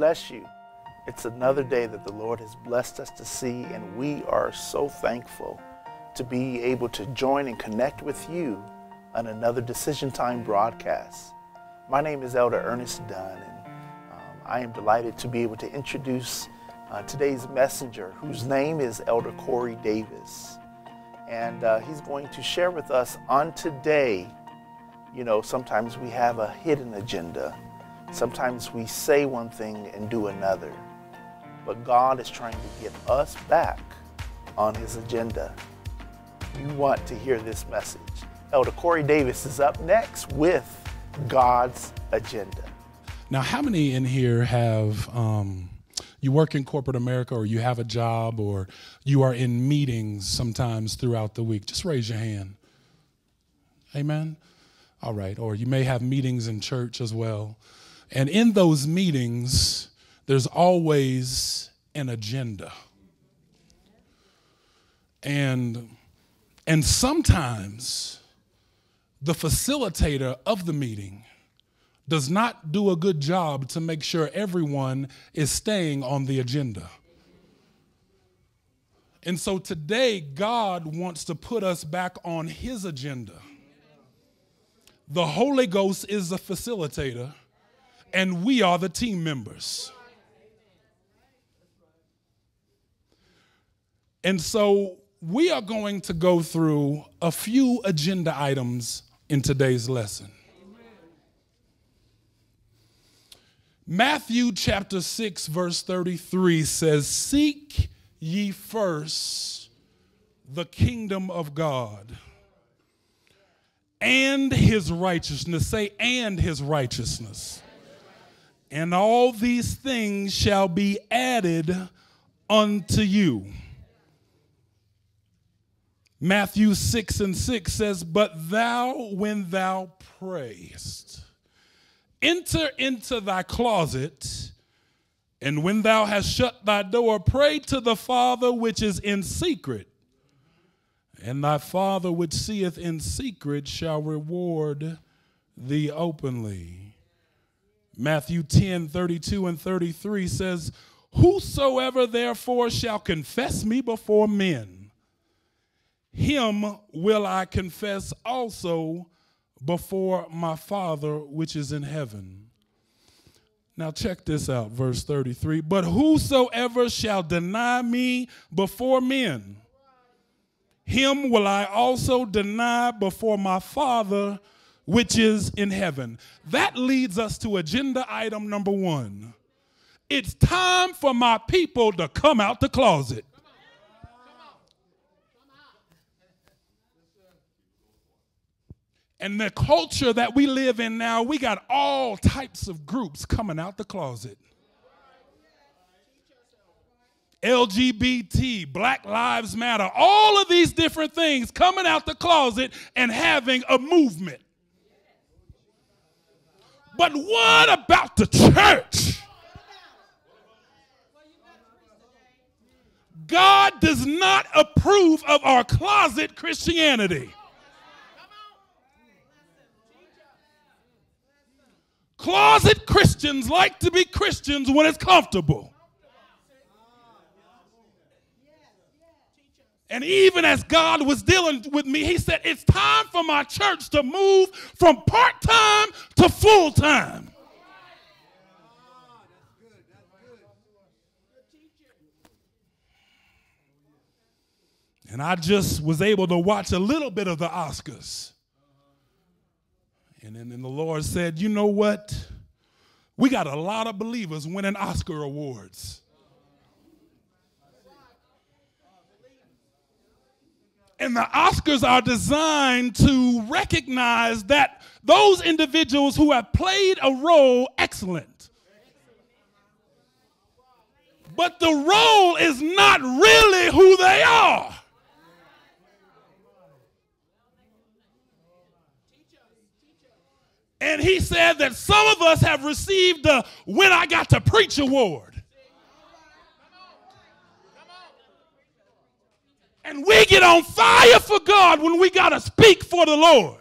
Bless you. It's another day that the Lord has blessed us to see, and we are so thankful to be able to join and connect with you on another Decision Time broadcast. My name is Elder Ernest Dunn, and um, I am delighted to be able to introduce uh, today's messenger, whose name is Elder Corey Davis. And uh, he's going to share with us on today. You know, sometimes we have a hidden agenda. Sometimes we say one thing and do another. But God is trying to get us back on his agenda. You want to hear this message. Elder Corey Davis is up next with God's agenda. Now, how many in here have um, you work in corporate America or you have a job or you are in meetings sometimes throughout the week? Just raise your hand. Amen. All right. Or you may have meetings in church as well. And in those meetings, there's always an agenda. And and sometimes the facilitator of the meeting does not do a good job to make sure everyone is staying on the agenda. And so today, God wants to put us back on His agenda. The Holy Ghost is the facilitator, and we are the team members. And so we are going to go through a few agenda items in today's lesson. Matthew chapter 6, verse 33 says, Seek ye first the kingdom of God and his righteousness. Say, and his righteousness. And all these things shall be added unto you. Matthew 6 and 6 says, But thou, when thou prayest, Enter into thy closet, and when thou hast shut thy door, pray to the Father which is in secret. And thy Father which seeth in secret shall reward thee openly. Matthew 10 32 and 33 says, Whosoever therefore shall confess me before men, him will I confess also before my Father which is in heaven. Now, check this out, verse 33. But whosoever shall deny me before men, him will I also deny before my Father which is in heaven. That leads us to agenda item number one. It's time for my people to come out the closet. And the culture that we live in now, we got all types of groups coming out the closet. LGBT, Black Lives Matter, all of these different things coming out the closet and having a movement. But what about the church? God does not approve of our closet Christianity. Closet Christians like to be Christians when it's comfortable. And even as God was dealing with me, He said, It's time for my church to move from part time to full time. And I just was able to watch a little bit of the Oscars. And then, then the Lord said, You know what? We got a lot of believers winning Oscar awards. And the Oscars are designed to recognize that those individuals who have played a role excellent. But the role is not really who they are. And he said that some of us have received the When I Got to Preach award. And we get on fire for God when we got to speak for the Lord.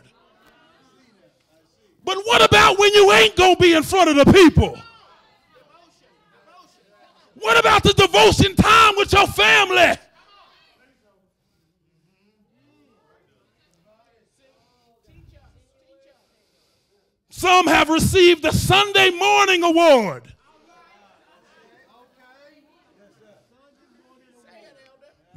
But what about when you ain't going to be in front of the people? What about the devotion time with your family? Some have received the Sunday morning award.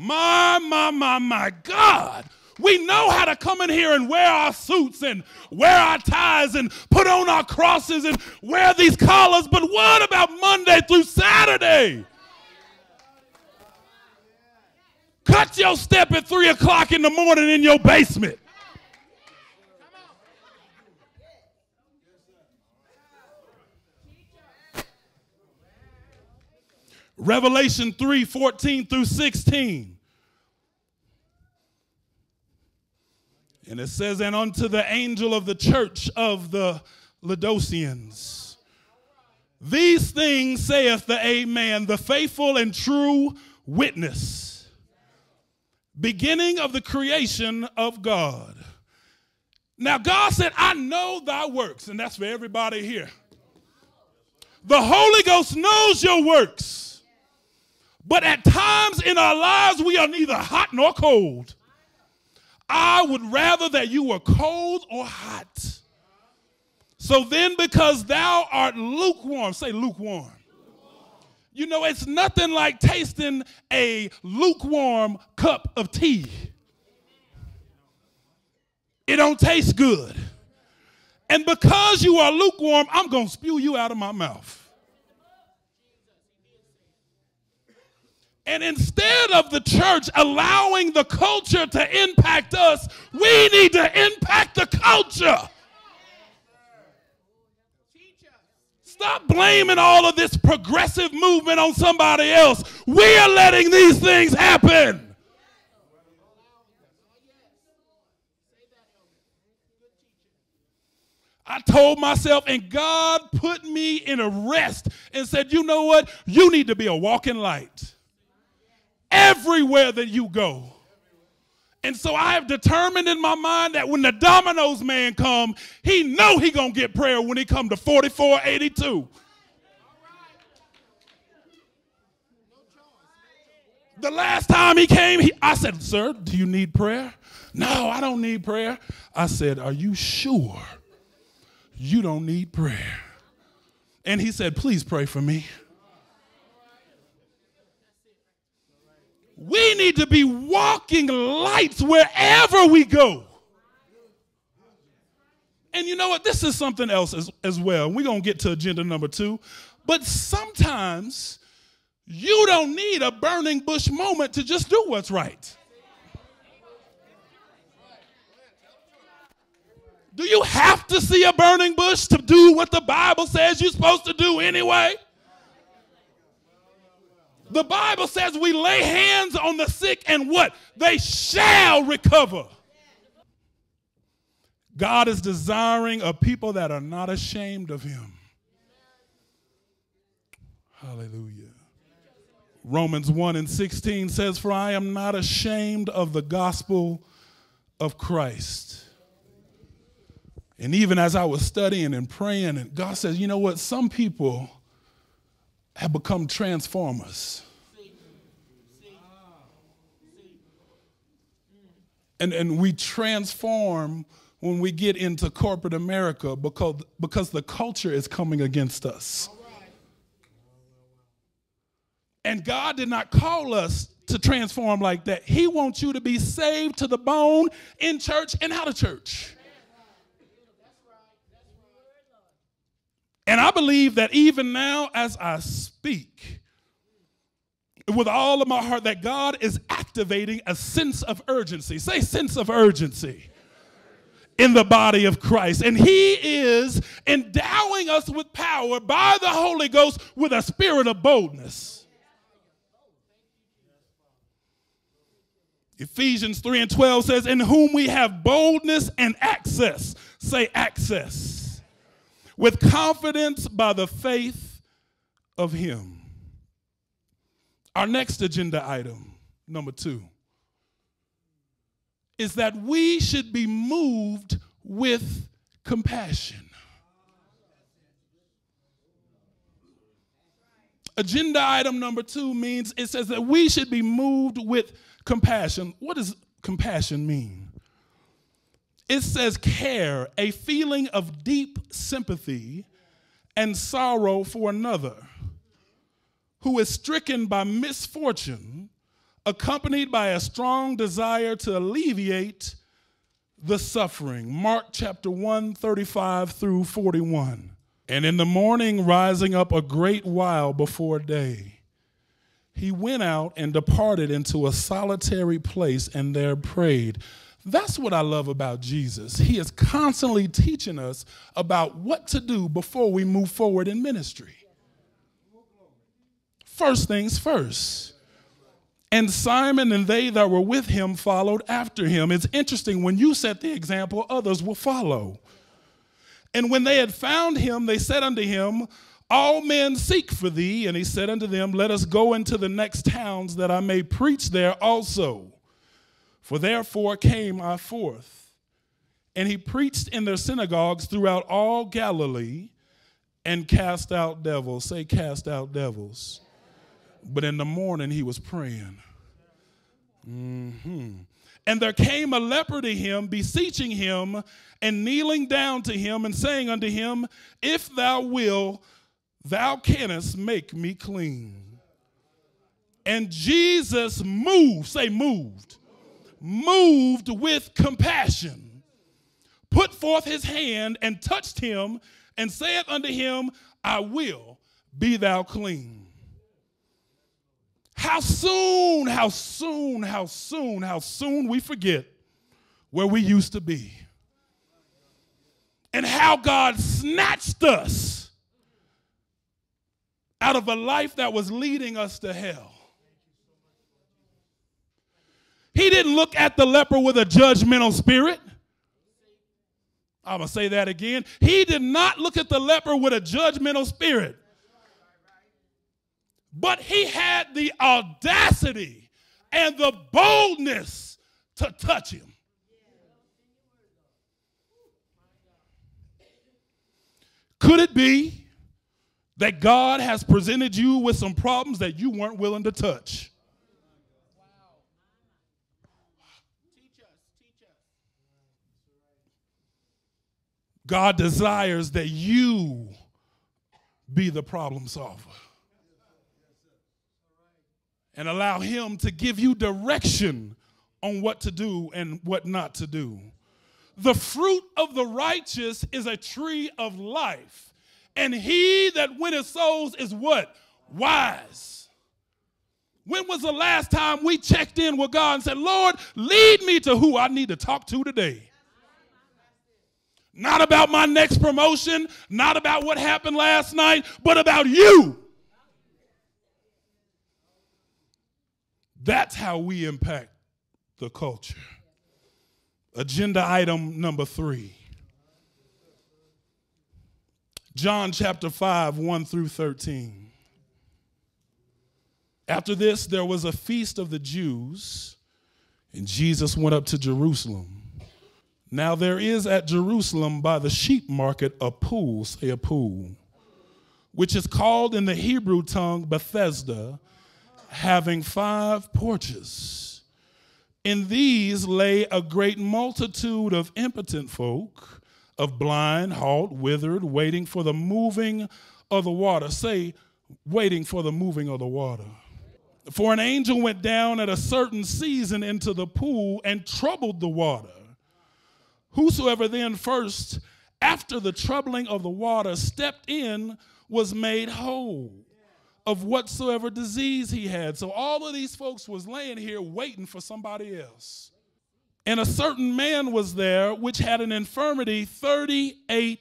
My, my, my, my God. We know how to come in here and wear our suits and wear our ties and put on our crosses and wear these collars, but what about Monday through Saturday? Cut your step at 3 o'clock in the morning in your basement. Revelation 3 14 through 16. And it says, And unto the angel of the church of the Laodiceans, these things saith the Amen, the faithful and true witness, beginning of the creation of God. Now, God said, I know thy works, and that's for everybody here. The Holy Ghost knows your works. But at times in our lives, we are neither hot nor cold. I would rather that you were cold or hot. So then, because thou art lukewarm, say lukewarm. You know, it's nothing like tasting a lukewarm cup of tea. It don't taste good. And because you are lukewarm, I'm going to spew you out of my mouth. And instead of the church allowing the culture to impact us, we need to impact the culture. Stop blaming all of this progressive movement on somebody else. We are letting these things happen. I told myself, and God put me in a rest and said, You know what? You need to be a walking light everywhere that you go. And so I have determined in my mind that when the Domino's man come, he know he gonna get prayer when he come to 4482. The last time he came, he, I said, Sir, do you need prayer? No, I don't need prayer. I said, Are you sure you don't need prayer? And he said, Please pray for me. We need to be walking lights wherever we go. And you know what? This is something else as, as well. We're going to get to agenda number two. But sometimes you don't need a burning bush moment to just do what's right. Do you have to see a burning bush to do what the Bible says you're supposed to do anyway? The Bible says we lay hands on the sick and what? They shall recover. God is desiring a people that are not ashamed of him. Hallelujah. Romans 1 and 16 says, For I am not ashamed of the gospel of Christ. And even as I was studying and praying, and God says, You know what? Some people have become transformers. And, and we transform when we get into corporate America because, because the culture is coming against us. And God did not call us to transform like that. He wants you to be saved to the bone in church and out of church. Believe that even now, as I speak, with all of my heart, that God is activating a sense of urgency. Say, sense of urgency in the body of Christ. And He is endowing us with power by the Holy Ghost with a spirit of boldness. Ephesians 3 and 12 says, In whom we have boldness and access. Say, access with confidence by the faith of Him. Our next agenda item, number two, is that we should be moved with compassion. Agenda item number two means it says that we should be moved with compassion. What does compassion mean? It says care, a feeling of deep sympathy and sorrow for another who is stricken by misfortune, accompanied by a strong desire to alleviate the suffering. Mark chapter 1, 35 through 41. And in the morning, rising up a great while before day, he went out and departed into a solitary place and there prayed. That's what I love about Jesus. He is constantly teaching us about what to do before we move forward in ministry. First things first. And Simon and they that were with him followed after him. It's interesting, when you set the example, others will follow. And when they had found him, they said unto him, All men seek for thee. And he said unto them, Let us go into the next towns that I may preach there also. For therefore came I forth. And he preached in their synagogues throughout all Galilee and cast out devils. Say, cast out devils. But in the morning he was praying. Mm-hmm. And there came a leper to him, beseeching him and kneeling down to him and saying unto him, If thou will, thou canst make me clean. And Jesus moved, say moved, moved with compassion, put forth his hand and touched him and saith unto him, I will be thou clean. How soon, how soon, how soon, how soon we forget where we used to be. And how God snatched us out of a life that was leading us to hell. He didn't look at the leper with a judgmental spirit. I'm going to say that again. He did not look at the leper with a judgmental spirit. But he had the audacity and the boldness to touch him. Could it be that God has presented you with some problems that you weren't willing to touch? God desires that you be the problem solver and allow Him to give you direction on what to do and what not to do. The fruit of the righteous is a tree of life, and he that winneth souls is what? Wise. When was the last time we checked in with God and said, Lord, lead me to who I need to talk to today? Not about my next promotion, not about what happened last night, but about you. That's how we impact the culture. Agenda item number three. John chapter 5, 1 through 13. After this, there was a feast of the Jews, and Jesus went up to Jerusalem. Now there is at Jerusalem by the sheep market a pool, say a pool, which is called in the Hebrew tongue Bethesda having five porches. In these lay a great multitude of impotent folk, of blind, halt, withered, waiting for the moving of the water. Say, waiting for the moving of the water. For an angel went down at a certain season into the pool and troubled the water. Whosoever then first, after the troubling of the water, stepped in was made whole of whatsoever disease he had. So all of these folks was laying here waiting for somebody else. And a certain man was there which had an infirmity 38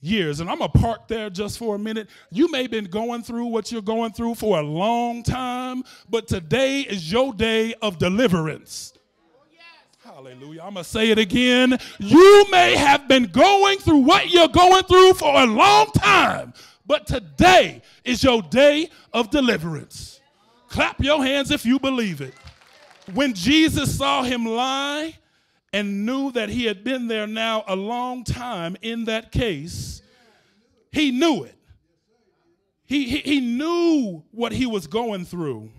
years. And I'm going to park there just for a minute. You may have been going through what you're going through for a long time, but today is your day of deliverance. Hallelujah. I'm going to say it again. You may have been going through what you're going through for a long time, but today is your day of deliverance. Clap your hands if you believe it. When Jesus saw him lie and knew that he had been there now a long time in that case, he knew it. he, he, he knew what he was going through.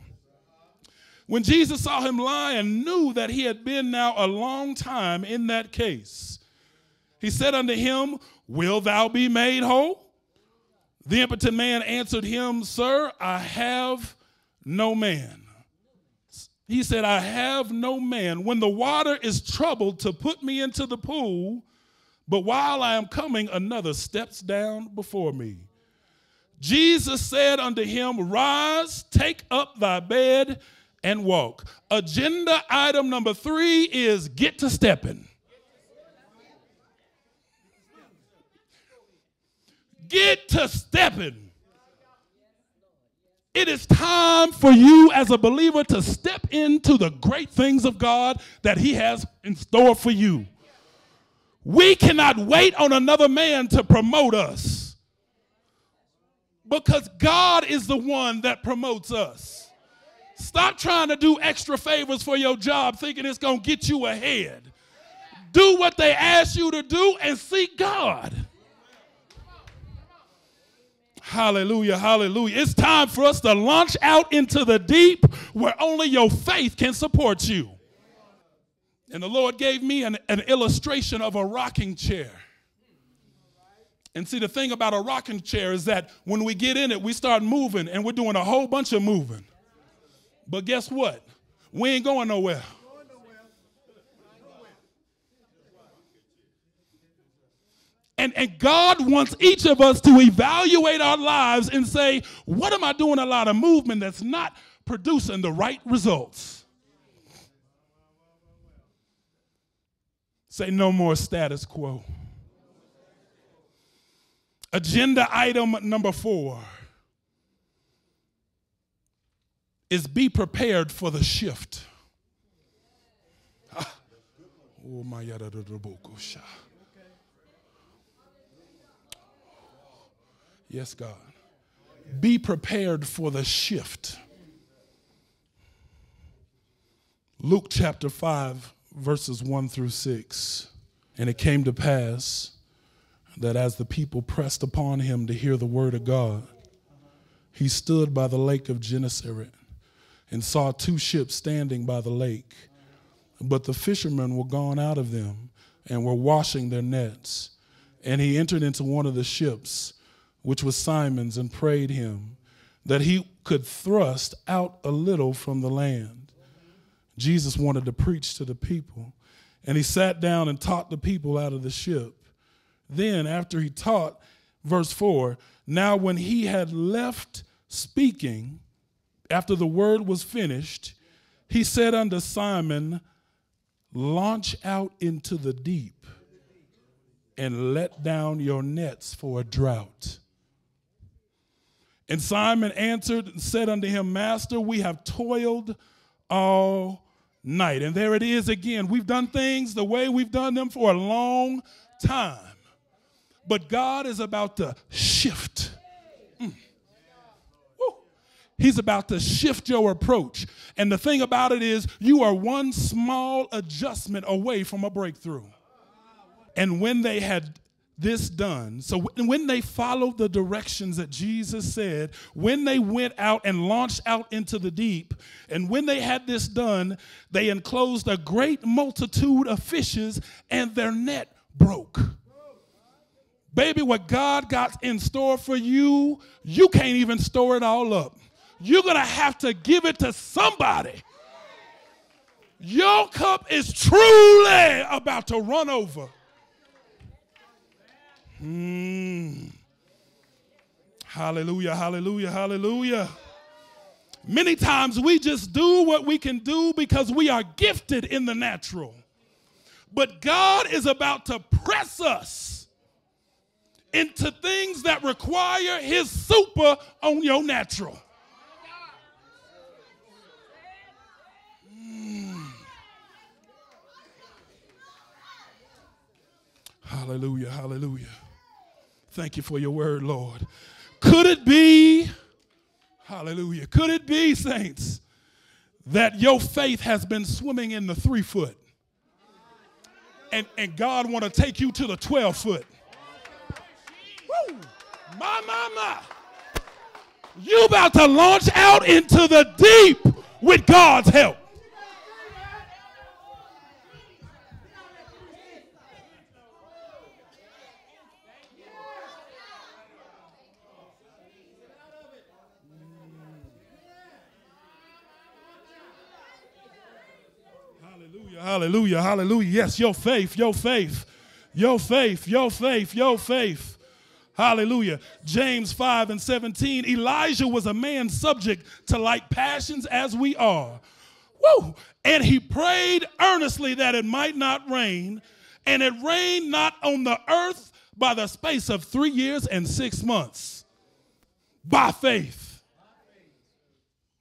When Jesus saw him lie and knew that he had been now a long time in that case, he said unto him, Will thou be made whole? The impotent man answered him, Sir, I have no man. He said, I have no man. When the water is troubled to put me into the pool, but while I am coming, another steps down before me. Jesus said unto him, Rise, take up thy bed, and walk. Agenda item number three is get to stepping. Get to stepping. It is time for you as a believer to step into the great things of God that He has in store for you. We cannot wait on another man to promote us because God is the one that promotes us. Stop trying to do extra favors for your job thinking it's going to get you ahead. Do what they ask you to do and seek God. Hallelujah, hallelujah. It's time for us to launch out into the deep where only your faith can support you. And the Lord gave me an, an illustration of a rocking chair. And see, the thing about a rocking chair is that when we get in it, we start moving and we're doing a whole bunch of moving. But guess what? We ain't going nowhere. And, and God wants each of us to evaluate our lives and say, what am I doing a lot of movement that's not producing the right results? Say no more status quo. Agenda item number four is be prepared for the shift. Ah. Oh, my Yes, God. Be prepared for the shift. Luke chapter 5, verses 1 through 6. And it came to pass that as the people pressed upon him to hear the word of God, he stood by the lake of Gennesaret and saw two ships standing by the lake. But the fishermen were gone out of them and were washing their nets. And he entered into one of the ships which was Simon's, and prayed him that he could thrust out a little from the land. Jesus wanted to preach to the people, and he sat down and taught the people out of the ship. Then, after he taught, verse 4 now when he had left speaking, after the word was finished, he said unto Simon, Launch out into the deep and let down your nets for a drought. And Simon answered and said unto him, Master, we have toiled all night. And there it is again. We've done things the way we've done them for a long time. But God is about to shift. He's about to shift your approach. And the thing about it is, you are one small adjustment away from a breakthrough. And when they had this done. So when they followed the directions that Jesus said, when they went out and launched out into the deep, and when they had this done, they enclosed a great multitude of fishes and their net broke. Baby, what God got in store for you, you can't even store it all up. You're going to have to give it to somebody. Your cup is truly about to run over. Mm. Hallelujah, hallelujah, hallelujah. Many times we just do what we can do because we are gifted in the natural. But God is about to press us into things that require His super on your natural. Hallelujah, hallelujah. Thank you for your word, Lord. Could it be, hallelujah, could it be, saints, that your faith has been swimming in the three foot and, and God want to take you to the 12 foot? Woo! My, my. You about to launch out into the deep with God's help. Hallelujah, hallelujah. Yes, your faith, your faith, your faith, your faith, your faith. Hallelujah. James 5 and 17. Elijah was a man subject to like passions as we are. Woo! And he prayed earnestly that it might not rain, and it rained not on the earth by the space of three years and six months. By faith.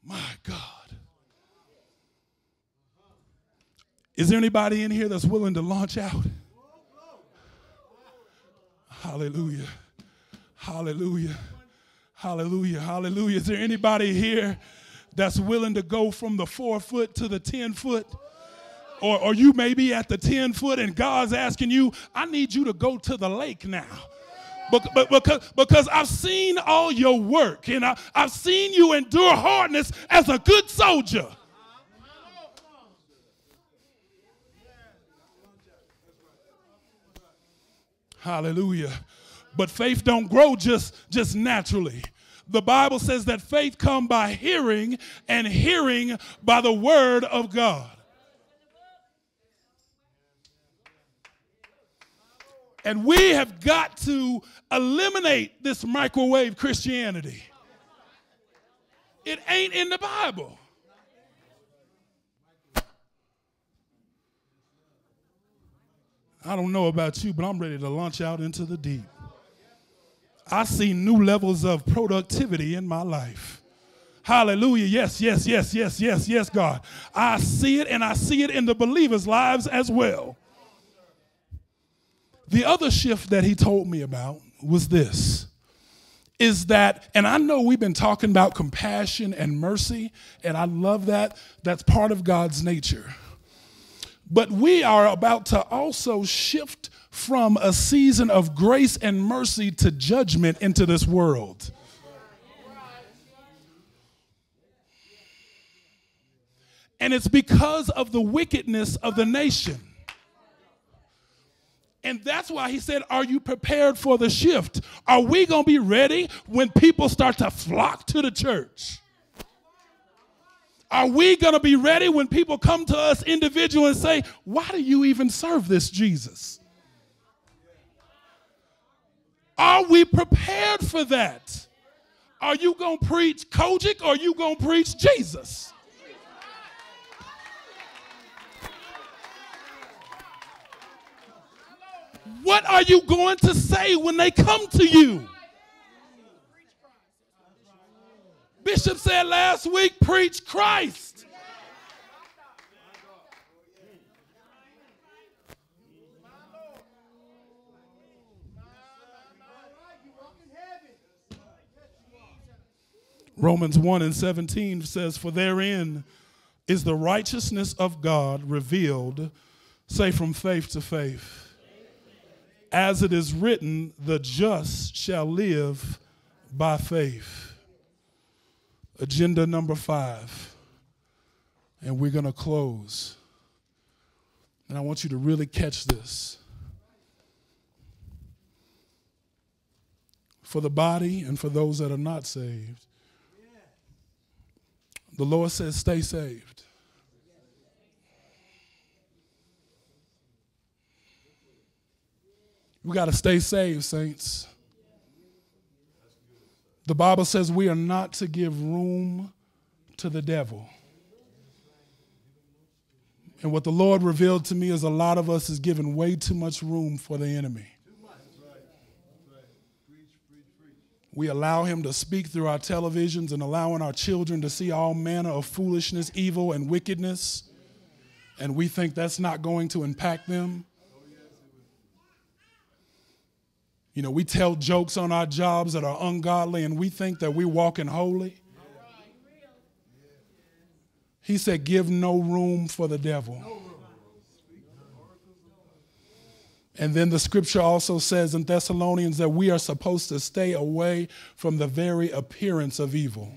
My God. Is there anybody in here that's willing to launch out? Hallelujah. Hallelujah. Hallelujah. Hallelujah. Is there anybody here that's willing to go from the four foot to the 10 foot? Or, or you may be at the 10 foot and God's asking you, I need you to go to the lake now. But, but, because, because I've seen all your work and I, I've seen you endure hardness as a good soldier. Hallelujah. But faith don't grow just, just naturally. The Bible says that faith come by hearing and hearing by the word of God. And we have got to eliminate this microwave Christianity. It ain't in the Bible. I don't know about you, but I'm ready to launch out into the deep. I see new levels of productivity in my life. Hallelujah. Yes, yes, yes, yes, yes, yes, God. I see it and I see it in the believers' lives as well. The other shift that he told me about was this is that, and I know we've been talking about compassion and mercy, and I love that. That's part of God's nature. But we are about to also shift from a season of grace and mercy to judgment into this world. And it's because of the wickedness of the nation. And that's why he said, Are you prepared for the shift? Are we going to be ready when people start to flock to the church? Are we going to be ready when people come to us individual and say, Why do you even serve this Jesus? Are we prepared for that? Are you going to preach COGIC or are you going to preach Jesus? What are you going to say when they come to you? Bishop said last week, preach Christ. Romans 1 and 17 says, For therein is the righteousness of God revealed, say from faith to faith. As it is written, the just shall live by faith. Agenda number five. And we're going to close. And I want you to really catch this. For the body and for those that are not saved, the Lord says, stay saved. We got to stay saved, saints. The Bible says we are not to give room to the devil. And what the Lord revealed to me is a lot of us is giving way too much room for the enemy. We allow him to speak through our televisions and allowing our children to see all manner of foolishness, evil, and wickedness. And we think that's not going to impact them. You know, we tell jokes on our jobs that are ungodly and we think that we're walking holy. He said, Give no room for the devil. And then the scripture also says in Thessalonians that we are supposed to stay away from the very appearance of evil.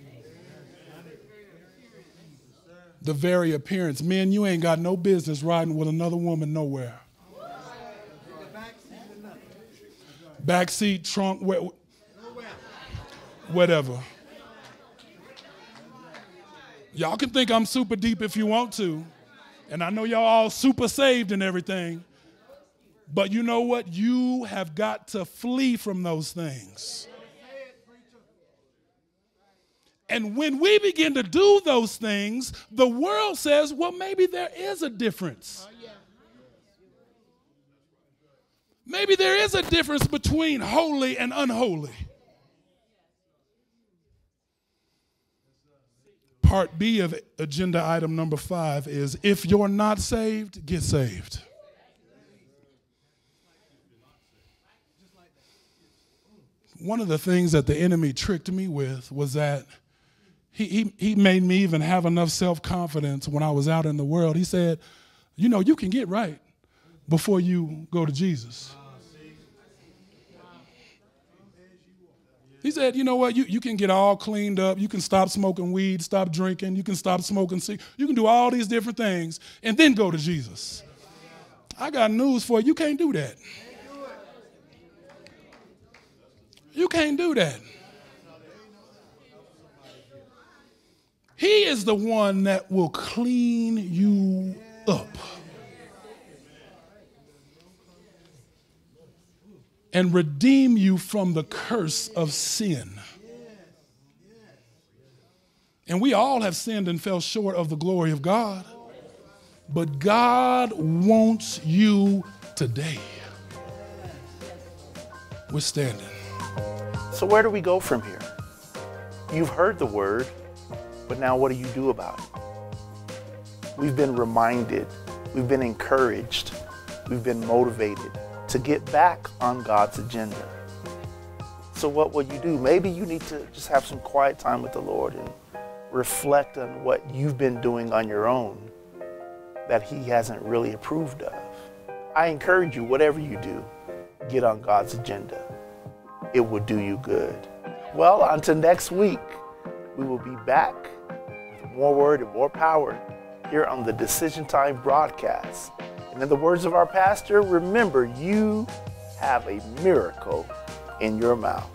The very appearance. Men, you ain't got no business riding with another woman nowhere. Backseat, trunk, whatever. Y'all can think I'm super deep if you want to. And I know y'all all super saved and everything. But you know what? You have got to flee from those things. And when we begin to do those things, the world says, well, maybe there is a difference. Oh, Maybe there is a difference between holy and unholy. Part B of agenda item number five is if you're not saved, get saved. One of the things that the enemy tricked me with was that he, he, he made me even have enough self confidence when I was out in the world. He said, You know, you can get right before you go to Jesus. He said, you know what, you, you can get all cleaned up. You can stop smoking weed, stop drinking. You can stop smoking cigarettes. You can do all these different things and then go to Jesus. I got news for you. You can't do that. You can't do that. He is the one that will clean you up. And redeem you from the curse of sin. And we all have sinned and fell short of the glory of God. But God wants you today. We're standing. So, where do we go from here? You've heard the word, but now what do you do about it? We've been reminded, we've been encouraged, we've been motivated to get back on God's agenda. So, what will you do? Maybe you need to just have some quiet time with the Lord and reflect on what you've been doing on your own that He hasn't really approved of. I encourage you, whatever you do, get on God's agenda. It will do you good. Well, until next week, we will be back with more word and more power here on the Decision Time broadcast. And in the words of our pastor, remember you have a miracle in your mouth.